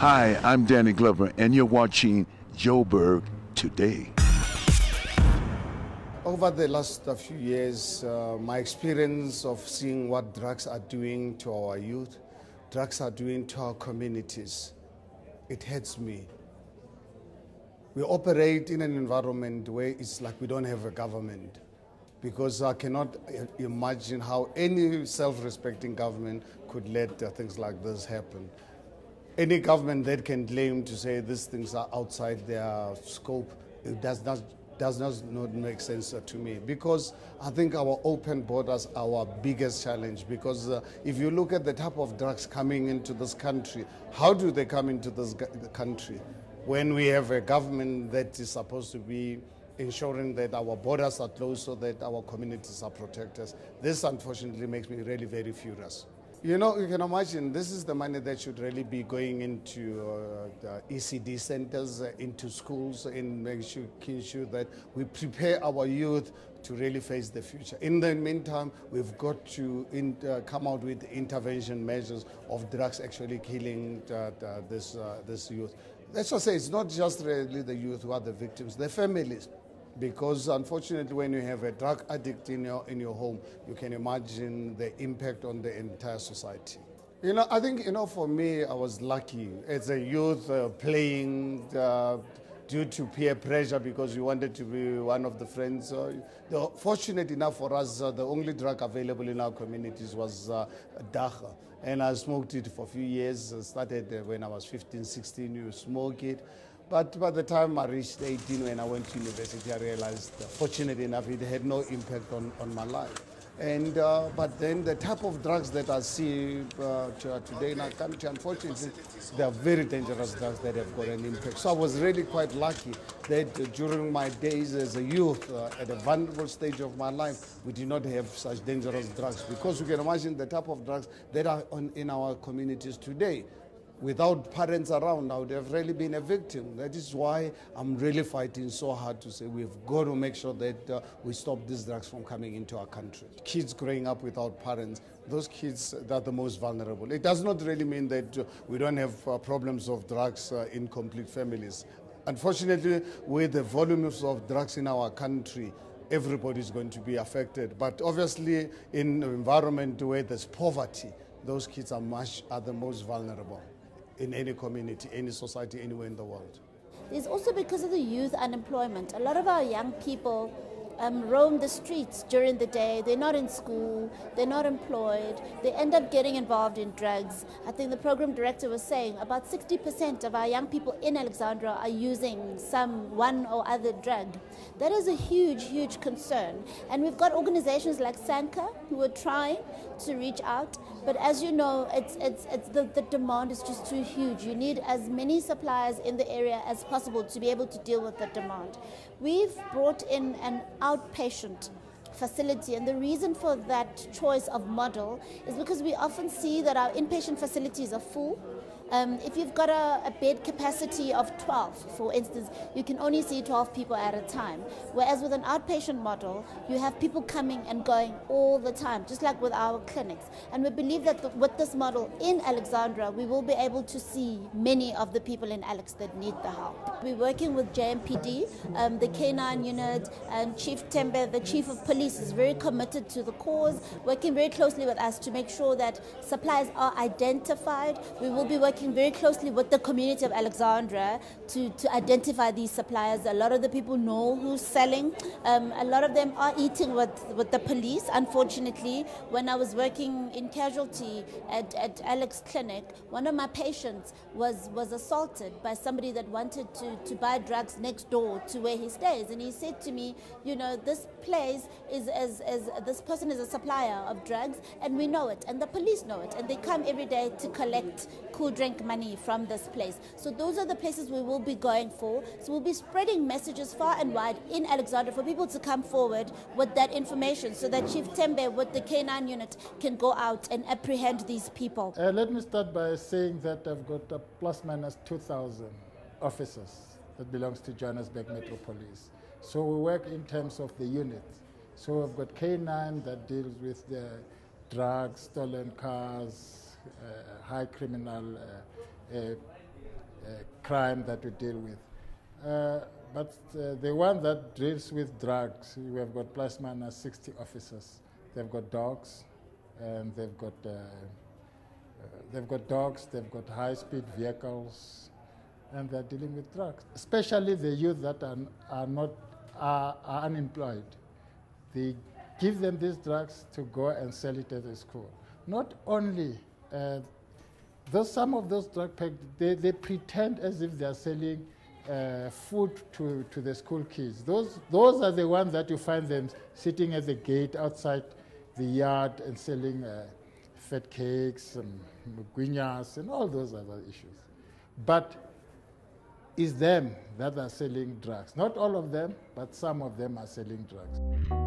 Hi, I'm Danny Glover, and you're watching Joburg Today. Over the last few years, uh, my experience of seeing what drugs are doing to our youth, drugs are doing to our communities, it hurts me. We operate in an environment where it's like we don't have a government because I cannot imagine how any self respecting government could let uh, things like this happen. Any government that can claim to say these things are outside their scope, it does not does not not make sense to me because I think our open borders are our biggest challenge because uh, if you look at the type of drugs coming into this country, how do they come into this country when we have a government that is supposed to be ensuring that our borders are closed so that our communities are protected. This unfortunately makes me really very furious. You know, you can imagine this is the money that should really be going into uh, ECD centers, uh, into schools, in making sure that we prepare our youth to really face the future. In the meantime, we've got to in, uh, come out with intervention measures of drugs actually killing uh, this, uh, this youth. Let's just say it's not just really the youth who are the victims, the families because unfortunately when you have a drug addict in your, in your home, you can imagine the impact on the entire society. You know, I think, you know, for me, I was lucky as a youth uh, playing uh, due to peer pressure because you wanted to be one of the friends. Uh, fortunate enough for us, uh, the only drug available in our communities was uh, Dagga. And I smoked it for a few years. I started uh, when I was 15, 16, you smoke it. But by the time I reached 18, when I went to university, I realized, uh, fortunate enough, it had no impact on, on my life. And, uh, but then the type of drugs that I see uh, today in our country, unfortunately, they are very dangerous drugs that have got an impact. So I was really quite lucky that uh, during my days as a youth, uh, at a vulnerable stage of my life, we did not have such dangerous drugs. Because you can imagine the type of drugs that are on, in our communities today without parents around, I would have really been a victim. That is why I'm really fighting so hard to say we've got to make sure that uh, we stop these drugs from coming into our country. Kids growing up without parents, those kids are the most vulnerable. It does not really mean that uh, we don't have uh, problems of drugs uh, in complete families. Unfortunately, with the volumes of drugs in our country, everybody is going to be affected. But obviously, in an environment where there's poverty, those kids are much are the most vulnerable in any community, any society, anywhere in the world. It's also because of the youth unemployment. A lot of our young people um, roam the streets during the day. They're not in school, they're not employed, they end up getting involved in drugs. I think the program director was saying about 60% of our young people in Alexandra are using some one or other drug. That is a huge, huge concern. And we've got organizations like SANCA who are trying to reach out, but as you know, it's, it's, it's the, the demand is just too huge. You need as many suppliers in the area as possible to be able to deal with the demand. We've brought in an outpatient facility. And the reason for that choice of model is because we often see that our inpatient facilities are full um, if you've got a, a, bed capacity of 12, for instance, you can only see 12 people at a time. Whereas with an outpatient model, you have people coming and going all the time, just like with our clinics. And we believe that the, with this model in Alexandra, we will be able to see many of the people in Alex that need the help. We're working with JMPD, um, the K9 unit, and Chief Tembe, the Chief of Police, is very committed to the cause, working very closely with us to make sure that supplies are identified. We will be working working very closely with the community of Alexandra to, to identify these suppliers. A lot of the people know who's selling. Um, a lot of them are eating with, with the police. Unfortunately, when I was working in casualty at, at Alex Clinic, one of my patients was, was assaulted by somebody that wanted to, to buy drugs next door to where he stays. And he said to me, you know, this place is as, as this person is a supplier of drugs and we know it and the police know it and they come every day to collect cool drink money from this place. So those are the places we will be going for. So we'll be spreading messages far and wide in Alexandra for people to come forward with that information so that Chief Tembe with the K9 unit can go out and apprehend these people. Uh, let me start by saying that I've got a plus minus 2,000 officers that belongs to Johannesburg Metropolis. So we work in terms of the units. So we've got K9 that deals with the drugs, stolen cars, high criminal uh, uh, crime that we deal with. Uh, but uh, the one that deals with drugs, we have got plus minus 60 officers. They've got dogs, and they've got uh, uh, they've got dogs, they've got high-speed vehicles, and they're dealing with drugs. Especially the youth that are, are not are, are unemployed. They give them these drugs to go and sell it at the school. Not only uh, those, some of those drug packs, they, they pretend as if they are selling uh, food to, to the school kids. Those, those are the ones that you find them sitting at the gate outside the yard and selling uh, fat cakes and guinyas and all those other issues. But it's them that are selling drugs. Not all of them, but some of them are selling drugs.